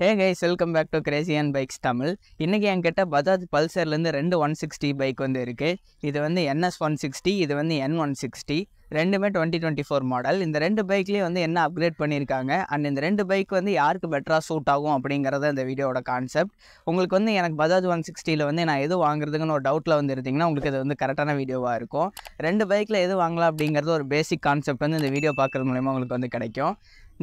Hey guys welcome back to crazy and bikes Tamil இன்றைக்கி என்கிட்ட பஜாஜ் பல்சர்லேருந்து ரெண்டு ஒன் சிக்ஸ்டி பைக் வந்து இருக்குது இது வந்து என்எஸ் ஒன் சிக்ஸ்டி இது வந்து என் ஒன் சிக்ஸ்டி ரெண்டுமே டுவெண்ட்டி டுவெண்ட்டி ஃபோர் மாடல் இந்த ரெண்டு பைக்லேயும் வந்து என்ன அப்கிரேட் பண்ணியிருக்காங்க? அண்ட் இந்த ரெண்டு பைக் வந்து யாருக்கு பெட்டராக சூட் ஆகும் அப்படிங்கிறத இந்த வீடியோட கான்செப்ட் உங்களுக்கு வந்து எனக்கு பஜாஜ் ஒன் சிக்ஸ்டியில் வந்து நான் எது வாங்குறதுக்குன்னு ஒரு டவுட்டில் வந்து இருந்தீங்கன்னா உங்களுக்கு இது வந்து கரெக்டான வீடியோவாக இருக்கும். ரெண்டு பைக்கில் எது வாங்கலாம் அப்படிங்கிறது ஒரு பேசிக் கான்செப்ட் வந்து இந்த வீடியோ பார்க்குறது மூலயமா உங்களுக்கு வந்து கிடைக்கும்.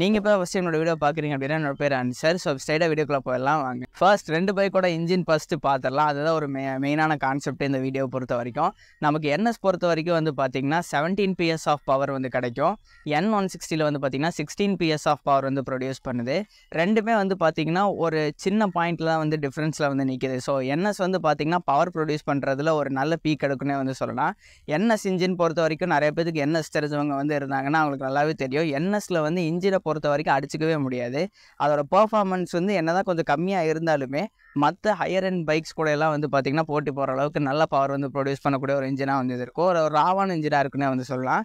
நீங்கள் இப்போ ஃபஸ்ட் என்னோட வீடியோ பார்க்குறீங்க அப்படின்னா என்னோட பேர் அன்சர். ஸோ ஸ்டைடாக வீடியோக்குள்ளே போயிடலாம் வாங்க. ஃபர்ஸ்ட் ரெண்டு பைக்கோட இன்ஜின் ஃபஸ்ட்டு பார்த்துடலாம் அதுதான் ஒரு மெ மெயினான கான்செப்ட் இந்த வீடியோ பொறுத்த வரைக்கும். நமக்கு என்எஸ் பொறுத்த வரைக்கும் வந்து பார்த்தீங்கன்னா செவன்டீன் பிஎஸ் ஆஃப் பவர் வந்து கிடைக்கும். என் ஒன் சிக்ஸ்டியில் வந்து பார்த்திங்கன்னா சிக்ஸ்டீன் பிஎஸ் ஆஃப் பவர் வந்து ப்ரொடியூஸ் பண்ணுது. ரெண்டுமே வந்து பார்த்திங்கன்னா ஒரு சின்ன பாயிண்டில் தான் வந்து டிஃப்ரென்ஸில் வந்து நிற்கிது ஸோ என்எஸ் வந்து பார்த்திங்கன்னா பவர் ப்ரொடியூஸ் பண்ணுறதுல ஒரு நல்ல பீக் எடுக்குன்னே வந்து சொல்லலாம். என்எஸ் இன்ஜின் பொறுத்த வரைக்கும் நிறைய பேருக்கு என்எஸ் தெரிஞ்சவங்க வந்து இருந்தாங்கன்னா அவங்களுக்கு நல்லாவே தெரியும். என்எஸில் வந்து இன்ஜினை பொறுத்த வரைக்கும் அடிச்சிக்கவே முடியாது. அதோட பர்ஃபார்மன்ஸ் வந்து என்ன தான் கொஞ்சம் கம்மியாக இருந்தாலுமே மற்ற ஹையர் அண்ட் பைக்ஸ் கூட எல்லாம் வந்து பார்த்திங்கன்னா போட்டி போகிற அளவுக்கு நல்ல பவர் வந்து ப்ரொடியூஸ் பண்ணக்கூடிய ஒரு இன்ஜினாக வந்து இது இருக்கும். ஒரு ராவான இன்ஜினாக இருக்குன்னு வந்து சொல்லலாம்.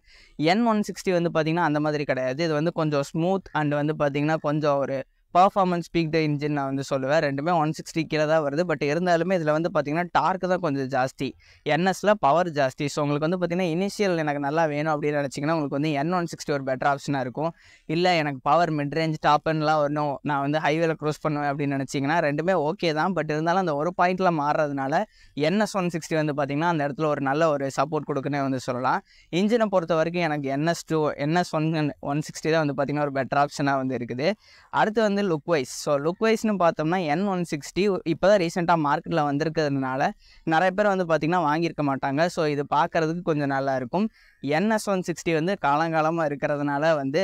என் ஒன் சிக்ஸ்டி வந்து பார்த்திங்கன்னா அந்த மாதிரி கிடையாது. இது வந்து கொஞ்சம் ஸ்மூத் அண்ட் வந்து பார்த்திங்கன்னா கொஞ்சம் ஒரு பர்ஃபார்மன்ஸ் ஸ்பீக் த இன்ஜின் நான் வந்து சொல்லுவேன். ரெண்டுமே ஒன் சிக்ஸ்டி கீழே தான் வருது. பட் இருந்தாலுமே இதில் வந்து பார்த்திங்கன்னா டார்க் தான் கொஞ்சம் ஜாஸ்தி. என்எஸில் பவர் ஜாஸ்தி. ஸோ உங்களுக்கு வந்து பார்த்திங்கன்னா இனிஷியல் எனக்கு நல்லா வேணும் அப்படின்னு நினச்சிங்கன்னா உங்களுக்கு வந்து என் ஒன் சிக்ஸ்டி ஒரு பெட்டர் ஆப்ஷனாக இருக்கும். இல்லை எனக்கு பவர் மிட் ரேஞ்ச் டாப்லாம் வரணும். நான் வந்து ஹைவேல க்ரோஸ் பண்ணுவேன் அப்படின்னு நினச்சிங்கன்னா ரெண்டுமே ஓகே தான். பட் இருந்தாலும் அந்த ஒரு பாயிண்ட்டில் மாறுறதுனால என்எஸ் ஒன் சிக்ஸ்டி வந்து பார்த்திங்கன்னா அந்த இடத்துல ஒரு நல்ல ஒரு சப்போர்ட் கொடுக்குன்னே வந்து சொல்லலாம். இன்ஜினை பொறுத்த வரைக்கும் எனக்கு NS to NS one one sixty தான் வந்து பார்த்திங்கன்னா ஒரு பெட்டர் ஆப்ஷனாக வந்து இருக்குது. அடுத்து வந்து லுக் வைஸ் ஸோ லுக் வைஸ்னு பார்த்தோம்னா என் ஒன் சிக்ஸ்டி இப்போ தான் ரீசெண்டாக மார்க்கெட்டில் வந்திருக்கிறதுனால நிறைய பேர் வந்து பார்த்திங்கன்னா வாங்கியிருக்க மாட்டாங்க. ஸோ இது பார்க்குறதுக்கு கொஞ்சம் நல்லா இருக்கும். என்எஸ் ஒன் சிக்ஸ்டி வந்து காலங்காலமாக இருக்கிறதுனால வந்து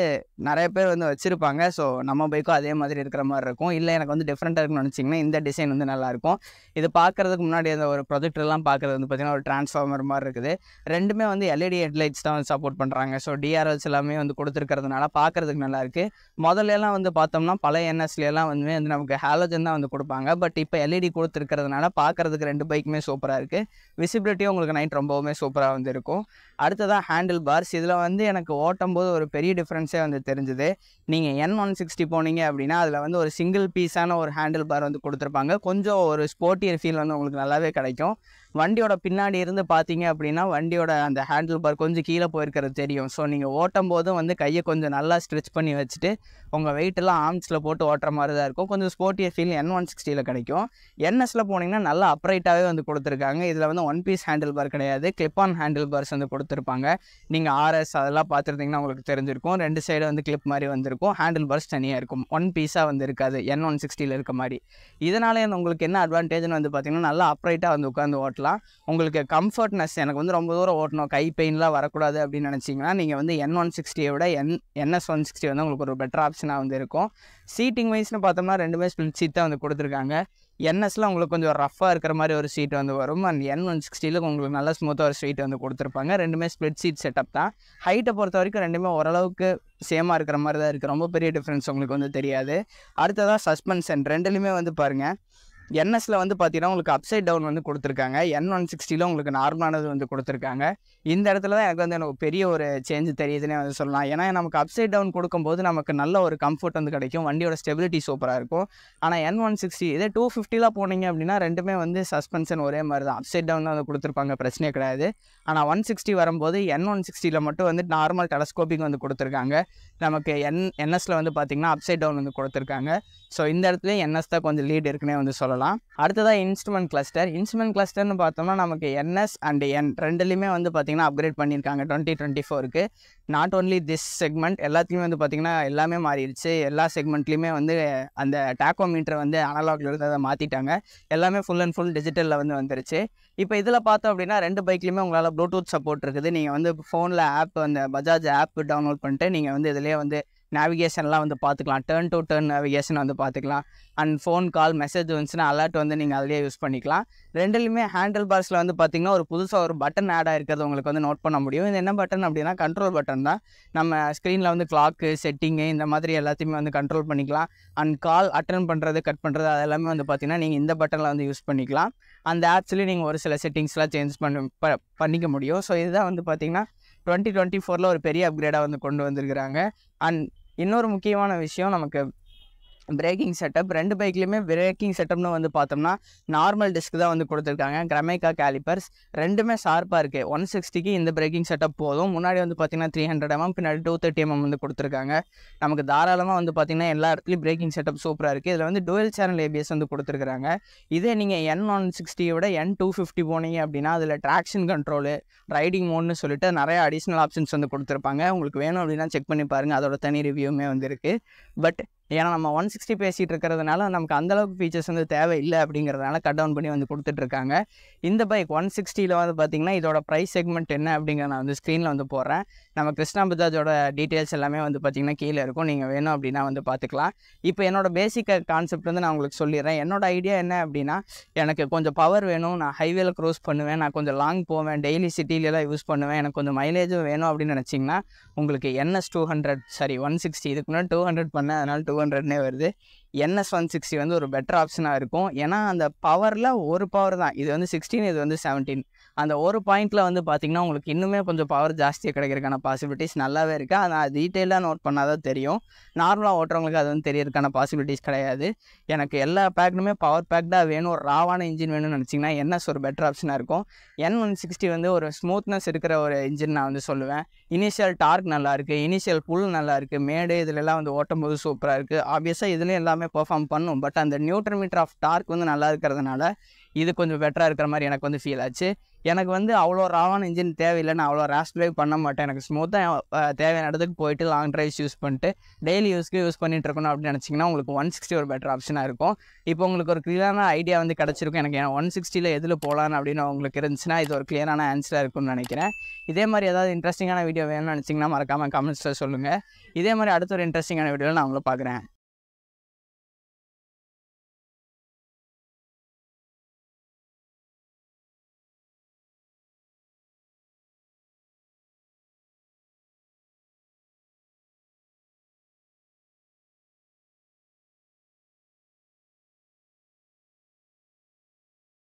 நிறைய பேர் வந்து வச்சுருப்பாங்க. ஸோ நம்ம பைக்கும் அதே மாதிரி இருக்கிற மாதிரி இருக்கும். இல்லை எனக்கு வந்து டிஃப்ரெண்ட்டாக இருக்குன்னு நினச்சிங்கன்னா இந்த டிசைன் வந்து நல்லாயிருக்கும் இது பார்க்குறதுக்கு முன்னாடி அந்த ஒரு ப்ரொஜெக்டர்லாம் பார்க்குறது வந்து பார்த்திங்கன்னா ஒரு டிரான்ஸ்ஃபார்மர் மாதிரி இருக்குது. ரெண்டுமே வந்து எல்இடி ஹெட்லைட்ஸ் தான் வந்து சப்போர்ட் பண்ணுறாங்க ஸோ டிஆர்எல்ஸ் எல்லாமே வந்து கொடுத்துருக்கிறதுனால பார்க்குறதுக்கு நல்லாயிருக்கு முதல்லலாம் வந்து பார்த்தோம்னா பழைய என்எஸ்லாம் வந்து வந்து நமக்கு ஹாலோஜன் தான் வந்து கொடுப்பாங்க. பட் இப்போ எல்இடி கொடுத்துருக்கிறதுனால பார்க்குறதுக்கு ரெண்டு பைக்குமே சூப்பராக இருக்குது விசிபிலிட்டியும் உங்களுக்கு நைட் ரொம்பவுமே சூப்பராக வந்து இருக்கும். அடுத்ததாக ஹேண்டில் பார்ஸ் இதில் வந்து எனக்கு ஓட்டும் போது ஒரு பெரிய டிஃப்ரென்ஸே வந்து தெரிஞ்சுது. நீங்கள் என் ஒன் சிக்ஸ்டி போனீங்க அப்படின்னா அதில் வந்து ஒரு சிங்கிள் பீஸான ஒரு ஹேண்டில் பார் வந்து கொடுத்துருப்பாங்க. கொஞ்சம் ஒரு ஸ்போர்ட்டியர் ஃபீல் வந்து உங்களுக்கு நல்லாவே கிடைக்கும். வண்டியோட பின்னாடி இருந்து பார்த்தீங்க அப்படின்னா வண்டியோட அந்த ஹேண்டில் பார் கொஞ்சம் கீழே போயிருக்கிறது தெரியும். ஸோ நீங்கள் ஓட்டும் போதும் வந்து கையை கொஞ்சம் நல்லா ஸ்ட்ரெச் பண்ணி வச்சுட்டு உங்கள் வெயிட்டெல்லாம் ஆர்ம்ஸில் போட்டு ஓட்டுற மாதிரி தான் இருக்கும். கொஞ்சம் ஸ்போர்ட்டியர் ஃபீல் என் ஒன் சிக்ஸ்டியில் கிடைக்கும். என்எஸில் போனீங்கன்னா நல்லா அப்ரைட்டாகவே வந்து கொடுத்துருக்காங்க. இதில் வந்து ஒன் பீஸ் ஹேண்டில் பார் கிடையாது. கிளிப் ஆன் ஹேண்டில் பார்ஸ் வந்து கொடுத்துருப்பாங்க. நீங்கள் ஆர்எஸ் அதெல்லாம் பார்த்துருந்தீங்கன்னா உங்களுக்கு தெரிஞ்சிருக்கும். ரெண்டு சைடு வந்து கிளிப் மாதிரி வந்திருக்கும். ஹேண்டில் பர்ஸ் தனியாக இருக்கும். ஒன் பீஸாக வந்து இருக்காது என் ஒன் சிக்ஸ்டியில் இருக்க மாதிரி. இதனால உங்களுக்கு என்ன அட்வான்டேஜ்னு வந்து பார்த்தீங்கன்னா நல்லா அப்ரைட்டாக வந்து உட்காந்து ஓட்டலாம். உங்களுக்கு கம்ஃபர்ட்னஸ் எனக்கு வந்து ரொம்ப தூரம் ஓட்டணும். கை பெயின்லாம் வரக்கூடாது அப்படின்னு நினச்சிங்கன்னா நீங்கள் வந்து என் ஒன் சிக்ஸ்டியை விட என் என்எஸ் ஒன் சிக்ஸ்டி வந்து உங்களுக்கு ஒரு பெட்டர் ஆப்ஷனாக வந்து இருக்கும். சீட்டிங் வைஸ்னு பார்த்தோம்னா ரெண்டுமே ஸ்பிளிட் சீட் தான் வந்து கொடுத்துருக்காங்க. என்எஸ்ல உங்களுக்கு கொஞ்சம் ரஃப்பாக இருக்கிற மாதிரி ஒரு சீட் வந்து வரும். அண்ட் என் ஒன் சிக்ஸ்டியில் உங்களுக்கு நல்ல ஸ்மூத்தாக ஒரு சீட் வந்து கொடுத்துருப்பாங்க. ரெண்டுமே ஸ்ப்ளிட் சீட் செட்டப் தான். ஹைட்டை பொறுத்த வரைக்கும் ரெண்டுமே ஓரளவுக்கு சேமாக இருக்கிற மாதிரி தான் இருக்குது ரொம்ப பெரிய டிஃப்ரென்ஸ் உங்களுக்கு வந்து தெரியாது. அடுத்ததாக சஸ்பென்ஷன் ரெண்டுலையுமே வந்து பாருங்கள் என்எஸில் வந்து பார்த்தீங்கன்னா உங்களுக்கு அப்சைட் டவுன் வந்து கொடுத்துருக்காங்க. என் ஒன் சிக்ஸ்டியில் உங்களுக்கு நார்மலானது வந்து கொடுத்துருக்காங்க. இந்த இடத்துல தான் எனக்கு வந்து எனக்கு பெரிய ஒரு சேஞ்சு தெரியுதுன்னே வந்து சொல்லலாம். ஏன்னா நமக்கு அப்சைட் டவுன் கொடுக்கும்போது நமக்கு நல்ல ஒரு கம்ஃபர்ட் வந்து கிடைக்கும். வண்டியோட ஸ்டெபிலிட்டி சூப்பராக இருக்கும். ஆனால் என் ஒன் சிக்ஸ்டி இதே டூ ஃபிஃப்டிலாம் போனீங்க அப்படின்னா ரெண்டுமே வந்து சஸ்பென்ஷன் ஒரே மாதிரி தான் அப்சைட் டவுன் தான் வந்து கொடுத்துருப்பாங்க. பிரச்சனையே கிடையாது. ஆனால் ஒன் சிக்ஸ்டி வரும்போது என் ஒன் சிக்ஸ்டியில் மட்டும் வந்து நார்மல் டெலஸ்கோப்பிங் வந்து கொடுத்துருக்காங்க. நமக்கு என் என்எஸில் வந்து பார்த்திங்கன்னா அப்சைட் டவுன் வந்து கொடுத்துருக்காங்க. ஸோ இந்த இடத்துல என்எஸ் தான் கொஞ்சம் லீட் இருக்குன்னே வந்து சொல்லலாம். அடுத்ததாக இன்ஸ்ட்ருமெண்ட் கிளஸ்டர் இன்ஸ்ட்ருமெண்ட் கிளஸ்டர்னு பார்த்தோம்னா நமக்கு என்எஸ் அண்ட் என் ரெண்டுலேயுமே வந்து பார்த்திங்கன்னா அப்கிரேட் பண்ணியிருக்காங்க. டுவெண்ட்டி டுவெண்ட்டி ஃபோருக்கு நாட் ஓன்லி திஸ் செக்மெண்ட் எல்லாத்தையுமே வந்து பார்த்திங்கன்னா எல்லாமே மாறிடுச்சு. எல்லா செக்மெண்ட்லேயுமே வந்து அந்த டேக்கோமீட்டரை வந்து அனலாக்ல இருந்து அதை மாற்றிட்டாங்க எல்லாமே ஃபுல் அண்ட் ஃபுல் டிஜிட்டலில் வந்து வந்துருச்சு. இப்போ இதில் பார்த்தோம் அப்படின்னா ரெண்டு பைக்லையுமே உங்களால் ப்ளூடூத் சப்போர்ட் இருக்குது. நீங்கள் வந்து ஃபோனில் ஆப் அந்த பஜாஜ் ஆப் டவுன்லோட் பண்ணிட்டு நீங்கள் வந்து இதிலே வந்து நேவிகேஷன்லாம் வந்து பார்த்துக்கலாம் டேர்ன் டு டேர்ன் நேவிகேஷன் வந்து பார்த்துக்கலாம் அண்ட் ஃபோன் கால் மெசேஜ் வந்துச்சுன்னா அலர்ட் வந்து நீங்கள் அதிலே யூஸ் பண்ணிக்கலாம். ரெண்டுலையுமே ஹேண்டில் பார்ஸில் வந்து பார்த்திங்கன்னா ஒரு புதுசாக ஒரு பட்டன் ஆட் ஆகிருக்கிறது உங்களுக்கு வந்து நோட் பண்ண முடியும். இது என்ன பட்டன் அப்படின்னா கண்ட்ரோல் பட்டன் தான். நம்ம ஸ்க்ரீனில் வந்து கிளாக்கு செட்டிங்கு இந்த மாதிரி எல்லாத்தையுமே வந்து கண்ட்ரோல் பண்ணிக்கலாம். அண்ட் கால் அட்டன் பண்ணுறது கட் பண்ணுறது அது எல்லாமே வந்து பார்த்திங்கன்னா நீங்கள் இந்த பட்டனில் வந்து யூஸ் பண்ணிக்கலாம். அந்த ஆப்ஸ்லேயும் நீங்கள் ஒரு சில செட்டிங்ஸ்லாம் சேஞ்ச் பண்ண ப பண்ணிக்க முடியும். ஸோ இதுதான் வந்து பார்த்திங்கன்னா டுவெண்ட்டி டுவெண்ட்டி ஃபோரில் ஒரு பெரிய அப்கிரேடாக வந்து கொண்டு வந்திருக்கிறாங்க. அண்ட் இன்னொரு முக்கியமான விஷயம் நமக்கு பிரேக்கிங் செட்டப் ரெண்டு பைக்லையுமே பிரேக்கிங் செட்டப்னு வந்து பார்த்தோம்னா நார்மல் டிஸ்க் தான் வந்து கொடுத்துருக்காங்க. கிரமேக்கா கேலிப்பர்ஸ் ரெண்டுமே ஷார்ப்பாக இருக்குது ஒன் சிக்ஸ்டிக்கு இந்த பிரேக்கிங் செட்டப் போதும். முன்னாடி வந்து பார்த்தீங்கன்னா த்ரீ ஹண்ட்ரட் எம்எம் பின்னாடி டூ தேர்ட்டி எம்எம் வந்து கொடுத்துருக்காங்க. நமக்கு தாராளமாக வந்து பார்த்தீங்கன்னா எல்லா இடத்துலையும் பிரேக்கிங் செட்டப் சூப்பராக இருக்குது இதில் வந்து டுவெல் சேனல் ஏபிஎஸ் வந்து கொடுத்துருக்காங்க இதே நீங்கள் என் ஒன் சிக்ஸ்டியோட என் டூ ஃபிஃப்டி போனீங்க அப்படின்னா அதில் ட்ராக்ஷன் கண்ட்ரோலு ரைடிங் மோட்னு சொல்லிட்டு நிறைய அடிஷ்னல் ஆப்ஷன்ஸ் வந்து கொடுத்துருப்பாங்க. உங்களுக்கு வேணும் அப்படின்னா செக் பண்ணி பாருங்கள் அதோட தனி ரிவ்யூமே வந்து இருக்குது பட் ஏன்னா நம்ம ஒன் சிக்ஸ்டி பேசிகிட்டு இருக்கிறதுனால நமக்கு அந்தளவுக்கு ஃபீச்சர்ஸ் வந்து தேவையில்லை அப்படிங்கிறதுனால கட் டவுன் பண்ணி வந்து கொடுத்துட்ருக்காங்க இந்த பைக் ஒன் சிக்ஸ்டியில் வந்து பார்த்திங்கன்னா இதோட ப்ரைஸ் செக்மெண்ட் என்ன அப்படிங்கிற நான் வந்து ஸ்க்ரீனில் வந்து போடுறேன். நம்ம கிருஷ்ணா பஜாஜோட டீட்டெயில்ஸ் எல்லாமே வந்து பார்த்திங்கன்னா கீழே இருக்கும். நீங்கள் வேணும் அப்படின்னா வந்து பார்த்துக்கலாம் இப்போ என்னோட பேசிக் கான்செப்ட் வந்து நான் உங்களுக்கு சொல்லிடுறேன். என்னோட ஐடியா என்ன அப்படின்னா எனக்கு கொஞ்சம் பவர் வேணும். நான் ஹைவேல க்ரோஸ் பண்ணுவேன். நான் கொஞ்சம் லாங் போவேன். டெய்லி சிட்டிலலாம் யூஸ் பண்ணுவேன். எனக்கு கொஞ்சம் மைலேஜும் வேணும் அப்படின்னு நினச்சிங்கன்னா உங்களுக்கு NS two hundred sorry one sixty இதுக்கு முன்னாடி டூ ஹண்ட்ரட் பண்ணேன். அதனால் டூ ஹண்ட்ரட்னே வருது. என்எஸ் ஒன் சிக்ஸ்டி வந்து ஒரு பெட்டர் ஆப்ஷனாக இருக்கும். ஏன்னா அந்த பவரில் ஒரு பவர் தான். இது வந்து சிக்ஸ்டீன் இது வந்து செவன்டீன் அந்த ஒரு பாயிண்டில் வந்து பார்த்திங்கன்னா உங்களுக்கு இன்னுமே கொஞ்சம் பவர் ஜாஸ்தியாக கிடைக்கிறதுக்கான பாசிபிலிட்டிஸ் நல்லாவே இருக்குது அதை நான் டீட்டெயிலாக நோட் பண்ணால் தான் தெரியும். நார்மலாக ஓட்டுறவங்களுக்கு அது வந்து தெரியறதுக்கான பாசிபிலிட்டிஸ் கிடையாது. எனக்கு எல்லா பேக்னுமே பவர் பேக்டாக வேணும். ஒரு ராவான இன்ஜின் வேணும்னு நினச்சிங்கன்னா என்எஸ் ஒரு பெட்டர் ஆப்ஷனாக இருக்கும். என் ஒன் சிக்ஸ்டி வந்து ஒரு ஸ்மூத்னஸ் இருக்கிற ஒரு இன்ஜின் நான் வந்து சொல்லுவேன். இனிஷியல் டார்க் நல்லாயிருக்கு இனிஷியல் புல் நல்லாயிருக்கு மேடு இதிலெல்லாம் வந்து ஓட்டும்போது சூப்பராக இருக்குது ஆப்வியஸாக இதுலேயும் எல்லாமே பெர்ஃபார்ம் பண்ணும். பட் அந்த நியூட்ரன் மீட்டர் ஆஃப் டார்க் வந்து நல்லா இருக்கிறதுனால இது கொஞ்சம் பெட்டராக இருக்கிற மாதிரி எனக்கு வந்து ஃபீல் ஆச்சு. எனக்கு வந்து அவ்வளோ ராவான இன்ஜின் தேவையில்லை நான் அவ்வளோ ரேஷ் ட்ரைவ் பண்ண மாட்டேன். எனக்கு ஸ்மூத்தாக தேவையான இடத்துக்கு போயிட்டு லாங் ட்ரைவ்ஸ் யூஸ் பண்ணிட்டு டெய்லி யூஸ்க்கு யூஸ் பண்ணிட்டு இருக்கணும் அப்படின்னு நினச்சிங்கன்னா உங்களுக்கு ஒன் சிக்ஸ்டி ஒரு பெட்டர் ஆப்ஷனாக இருக்கும். இப்போ உங்களுக்கு ஒரு கிளியரான ஐடியா வந்து கிடச்சிருக்கும். எனக்கு ஒன் சிக்ஸ்டியில் எதில் போகலான்னு அப்படின்னு உங்களுக்கு இருந்துச்சுன்னா இது ஒரு கிளியரான ஆன்சராக இருக்கும்னு நினைக்கிறேன். இதே மாதிரி ஏதாவது இன்ட்ரெஸ்டிங்கான வீடியோ வேணும்னு நினச்சிங்கன்னா மறக்காமல் கமெண்ட்ஸில் சொல்லுங்கள் இதே மாதிரி அடுத்த ஒரு இன்ட்ரெஸ்டிங்கான வீடியோவில் நான் உங்களை பார்க்குறேன்.